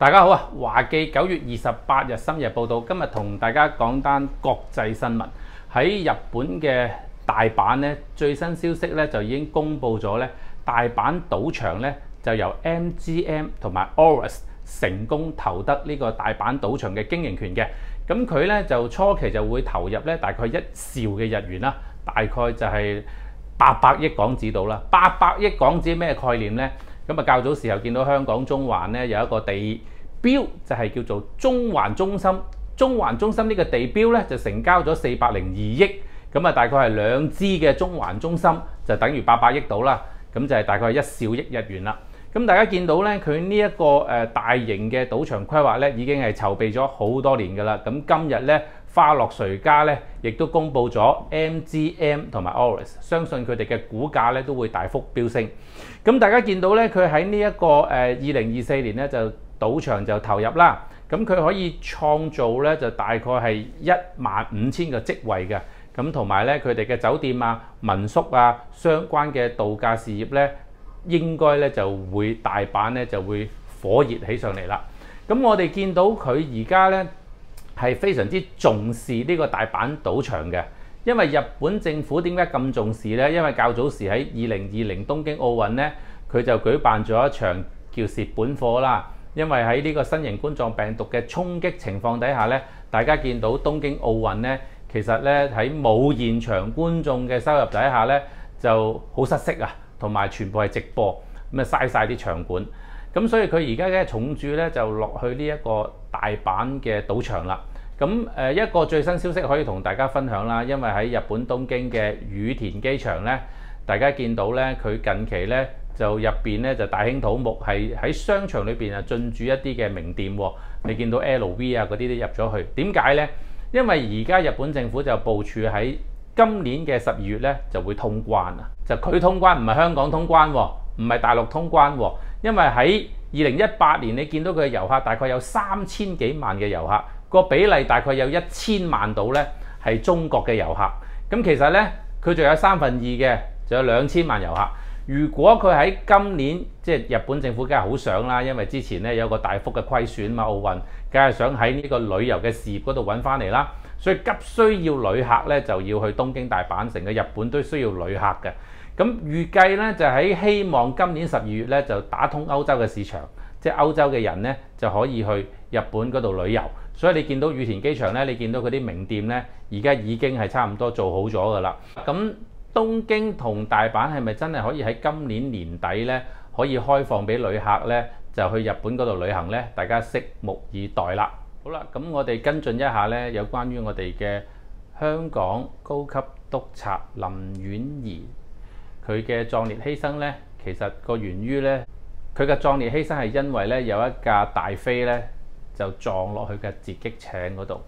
大家好啊！華記九月二十八日深夜報道，今日同大家講單國際新聞。喺日本嘅大阪咧，最新消息咧就已經公布咗咧，大阪賭場咧就由 MGM 同埋 ORIS 成功投得呢個大阪賭場嘅經營權嘅。咁佢咧就初期就會投入咧大概一兆嘅日元啦，大概就係八百億港紙到啦。八百億港紙咩概念呢？咁啊，較早時候見到香港中環咧有一個地標，就係叫做中環中心。中環中心呢個地標咧就成交咗四百零二億，咁啊大概係兩支嘅中環中心就等於八百億到啦。咁就係大概係一兆億日元啦。咁大家見到咧，佢呢一個誒大型嘅賭場規劃咧，已經係籌備咗好多年㗎啦。咁今日咧，花落誰家咧，亦都公布咗 MGM 同埋 ORIS，相信佢哋嘅股價咧都會大幅飆升。咁大家見到咧，佢喺呢一個誒二零二四年咧就賭場就投入啦。咁佢可以創造咧就大概係一萬五千個職位嘅。咁同埋咧，佢哋嘅酒店啊、民宿啊、相關嘅度假事業咧。應該咧就會大阪咧就會火熱起上嚟啦。咁我哋見到佢而家咧係非常之重視呢個大阪賭場嘅，因為日本政府點解咁重視呢？因為較早時喺二零二零東京奧運咧，佢就舉辦咗一場叫蝕本貨啦。因為喺呢個新型冠狀病毒嘅衝擊情況底下咧，大家見到東京奧運咧，其實咧喺冇現場觀眾嘅收入底下咧，就好失色啊！同埋全部係直播，咁啊嘥晒啲場館，咁所以佢而家嘅重注咧就落去呢一個大阪嘅賭場啦。咁誒一個最新消息可以同大家分享啦，因為喺日本東京嘅羽田機場咧，大家見到咧佢近期咧就入邊咧就大興土木，係喺商場裏邊啊進駐一啲嘅名店，你見到 LV 啊嗰啲都入咗去。點解咧？因為而家日本政府就部署喺今年嘅十二月咧就會通關啊！就佢通關唔係香港通關喎，唔係大陸通關喎。因為喺二零一八年你見到佢嘅遊客大概有三千幾萬嘅遊客，個比例大概有一千萬度咧係中國嘅遊客。咁其實咧佢仲有三分二嘅，就有兩千萬遊客。如果佢喺今年即係日本政府梗係好想啦，因為之前咧有個大幅嘅虧損嘛，奧運梗係想喺呢個旅遊嘅事業嗰度揾翻嚟啦。所以急需要旅客咧，就要去東京、大阪，城嘅日本都需要旅客嘅。咁預計咧就喺希望今年十二月咧就打通歐洲嘅市場，即係歐洲嘅人咧就可以去日本嗰度旅遊。所以你見到羽田機場咧，你見到嗰啲名店咧，而家已經係差唔多做好咗㗎啦。咁東京同大阪係咪真係可以喺今年年底咧可以開放俾旅客咧就去日本嗰度旅行咧？大家拭目以待啦。好啦，咁我哋跟進一下呢，有關於我哋嘅香港高級督察林婉儀佢嘅壯烈犧牲呢，其實個源於呢，佢嘅壯烈犧牲係因為咧有一架大飛呢就撞落去嘅截擊艇嗰度，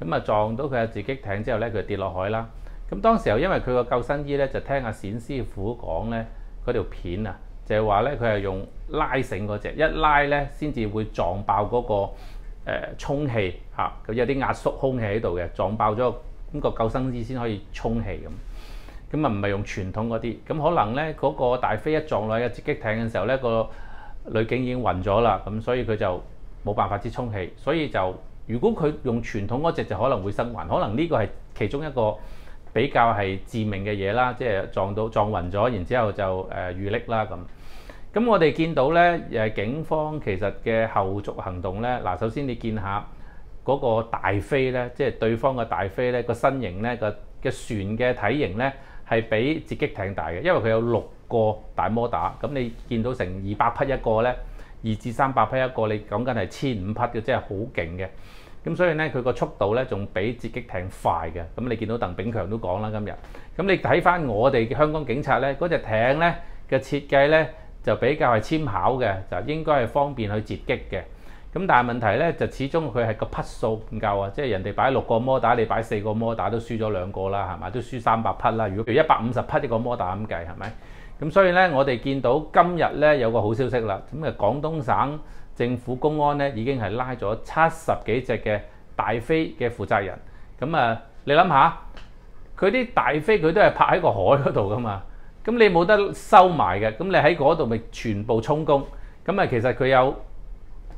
咁啊撞到佢嘅截擊艇之後呢，佢跌落海啦。咁當時候因為佢個救生衣呢，就聽阿冼師傅講呢嗰條片啊，就係話呢，佢係用拉繩嗰隻，一拉呢先至會撞爆嗰個。誒、充氣嚇，佢、有啲壓縮空氣喺度嘅，撞爆咗咁個救生衣先可以充氣咁。咁啊唔係用傳統嗰啲，咁可能咧嗰、個大飛一撞落去嘅截擊艇嘅時候咧，個女警已經暈咗啦，咁所以佢就冇辦法之充氣，所以就如果佢用傳統嗰隻就可能會生還，可能呢個係其中一個比較係致命嘅嘢啦，即係撞到撞暈咗，然之後就誒、遇溺啦咁。咁我哋見到咧，誒警方其實嘅後續行動咧，嗱首先你見下嗰個大飛咧，即係對方嘅大飛咧，個身形咧，個嘅船嘅體型咧係比截擊艇大嘅，因為佢有六個大摩打，咁你見到成二百匹一個咧，二至三百匹一個，你講緊係千五匹嘅，即係好勁嘅。咁所以咧，佢個速度咧仲比截擊艇快嘅。咁你見到鄧炳強都講啦，今日。咁你睇翻我哋香港警察咧，嗰隻艇咧嘅設計咧。就比較係纖巧嘅，就應該係方便去截擊嘅。咁但係問題咧，就始終佢係個匹數唔夠啊！即係人哋擺六個摩打，你擺四個摩打都輸咗兩個啦，係咪？都輸三百匹啦。如果譬如一百五十匹一個摩打咁計，係咪？咁所以咧，我哋見到今日咧有個好消息啦。咁啊，廣東省政府公安咧已經係拉咗七十幾隻嘅大飛嘅負責人。咁啊，你諗下，佢啲大飛佢都係泊喺個海嗰度噶嘛？咁你冇得收埋嘅，咁你喺嗰度咪全部充公？咁啊，其實佢有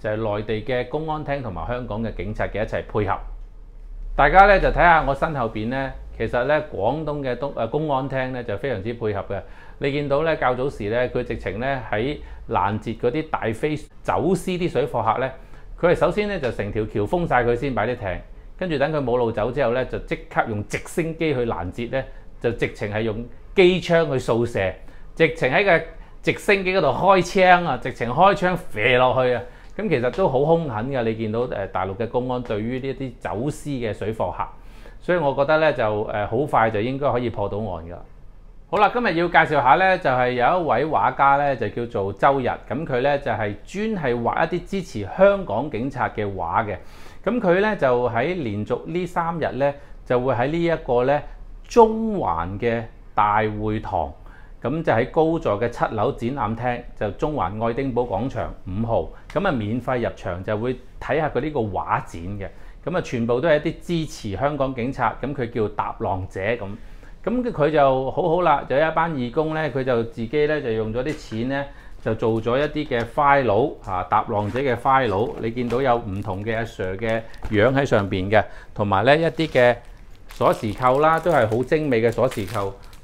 就係內地嘅公安廳同埋香港嘅警察嘅一齊配合，大家咧就睇下我身後邊咧，其實咧廣東嘅東誒公安廳咧就非常之配合嘅。你見到咧較早時咧，佢直情咧喺攔截嗰啲大飛走私啲水貨客咧，佢係首先咧就成條橋封晒佢先擺啲艇，跟住等佢冇路走之後咧，就即刻用直升機去攔截咧，就直情係用機槍去掃射，直情喺個直升機嗰度開槍啊，直情開槍射落去啊！咁其實都好兇狠嘅，你見到誒大陸嘅公安對於呢啲走私嘅水貨客，所以我覺得咧就誒好快就應該可以破到案㗎。好啦，今日要介紹下咧，就係有一位畫家咧，就叫做周日，咁佢咧就係專係畫一啲支持香港警察嘅畫嘅。咁佢咧就喺連續呢三日咧，就會喺呢一個咧中環嘅大會堂。咁就喺高座嘅七樓展覽廳，就中環愛丁堡廣場五號，咁啊免費入場就會睇下佢呢個畫展嘅，咁啊全部都係一啲支持香港警察，咁佢叫踏浪者咁，咁佢就好好啦，就有一班義工咧，佢就自己咧就用咗啲錢咧，就做咗一啲嘅 file 嚇踏浪者嘅 file，你見到有唔同嘅阿 Sir 嘅樣喺上邊嘅，同埋咧一啲嘅鎖匙扣啦，都係好精美嘅鎖匙扣。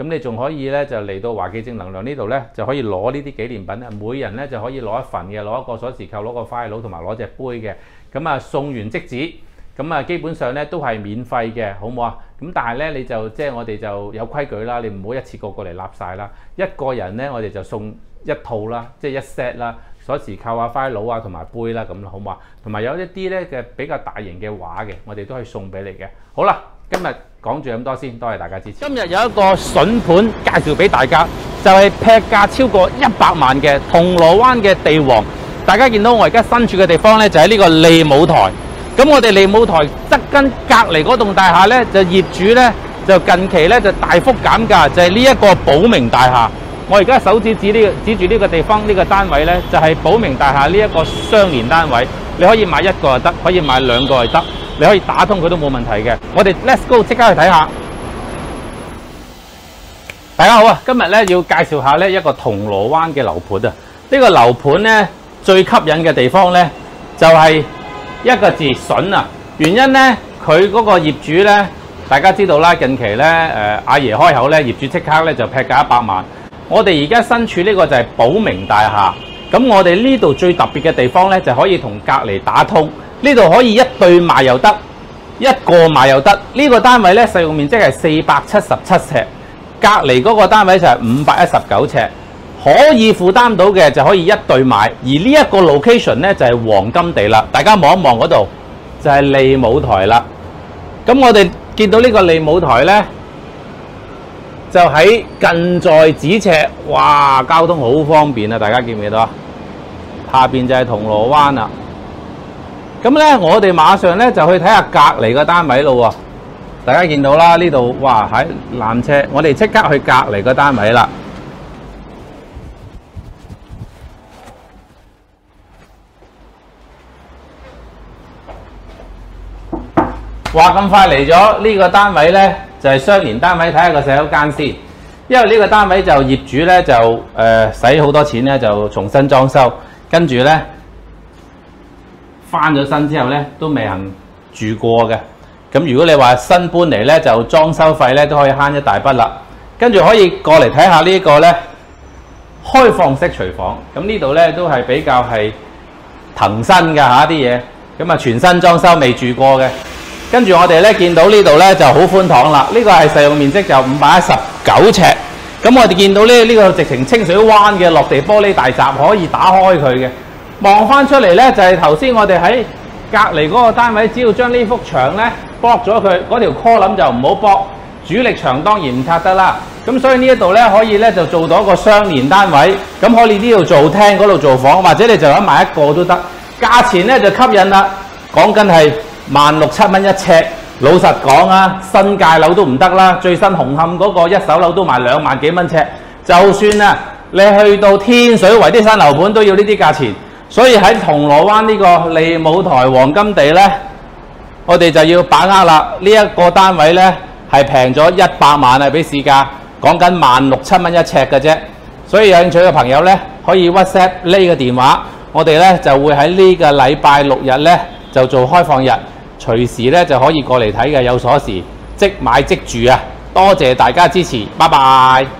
咁你仲可以咧就嚟到華記正能量呢度咧，就可以攞呢啲紀念品啊！每人咧就可以攞一份嘅，攞一個鎖匙扣，攞個 file 同埋攞隻杯嘅。咁啊送完即止，咁啊基本上咧都係免費嘅，好唔好啊？咁但係咧你就即係我哋就有規矩啦，你唔好一次過過嚟立晒啦。一個人咧我哋就送一套啦，即係一 set 啦，鎖匙扣啊、file 啊同埋杯啦，咁好唔好啊？同埋有一啲咧嘅比較大型嘅畫嘅，我哋都可以送俾你嘅。好啦，今日講住咁多先，多謝大家支持。今日有一個筍盤介紹俾大家，就係劈價超過一百萬嘅銅鑼灣嘅地王。大家見到我而家身處嘅地方咧，就喺呢個利舞台。咁我哋利舞台側跟隔離嗰棟大廈咧，就業主咧就近期咧就大幅減價，就係呢一個寶明大廈。我而家手指指呢個指住呢個地方呢個單位咧，就係寶明大廈呢一個雙連單位。你可以買一個就得，可以買兩個就得，你可以打通佢都冇問題嘅。我哋 Let's go 即刻去睇下。大家好啊，今日咧要介紹下咧一個銅鑼灣嘅樓盤啊。呢個樓盤咧。最吸引嘅地方呢，就係一個字筍啊！原因呢，佢嗰個業主呢，大家知道啦，近期呢，誒阿爺開口呢，業主即刻呢就劈價一百萬。我哋而家身處呢個就係寶明大廈，咁我哋呢度最特別嘅地方呢，就可以同隔離打通，呢度可以一對賣又得，一個賣又得。呢個單位呢，使用面積係四百七十七尺，隔離嗰個單位就係五百一十九尺。可以負擔到嘅就可以一對買，而呢一個 location 呢，就係黃金地啦。大家望一望嗰度就係利舞台啦。咁我哋見到呢個利舞台呢，就喺近在咫尺，哇！交通好方便啊！大家見唔見到啊？下邊就係銅鑼灣啦。咁呢，我哋馬上呢，就去睇下隔離個單位咯喎。大家見到啦，呢度哇喺纜車，我哋即刻去隔離個單位啦。哇咁快嚟咗呢個單位呢，就係雙連單位，睇下個洗手間先。因為呢個單位就業主呢，就誒使好多錢呢，就重新裝修，跟住呢，翻咗身之後呢，都未行住過嘅。咁如果你話新搬嚟呢，就裝修費呢，都可以慳一大筆啦。跟住可以過嚟睇下呢個呢，開放式廚房。咁呢度呢，都係比較係騰新㗎吓啲嘢。咁啊全新裝修未住過嘅。跟住我哋咧見到呢度咧就好寬敞啦，呢個係實用面積就五百一十九尺。咁我哋見到咧呢個直情清水灣嘅落地玻璃大閘可以打開佢嘅，望翻出嚟咧就係頭先我哋喺隔離嗰個單位，只要將呢幅牆咧剝咗佢，嗰條 c o l 就唔好剝，主力牆當然唔拆得啦。咁所以呢一度咧可以咧就做到一個雙連單位，咁可以呢度做廳，嗰度做房，或者你就咁買一個都得。價錢咧就吸引啦，講緊係萬六七蚊一尺。老實講啊，新界樓都唔得啦，最新紅磡嗰個一手樓都賣兩萬幾蚊尺，就算啊你去到天水圍啲新樓盤都要呢啲價錢。所以喺銅鑼灣呢個利舞台黃金地呢，我哋就要把握啦。呢、一個單位呢，係平咗一百萬啊，比市價講緊萬六七蚊一尺嘅啫。所以有興趣嘅朋友呢，可以 WhatsApp 呢個電話，我哋呢就會喺呢個禮拜六日呢就做開放日。隨時咧就可以過嚟睇嘅，有鎖匙即買即住啊！多謝大家支持，拜拜。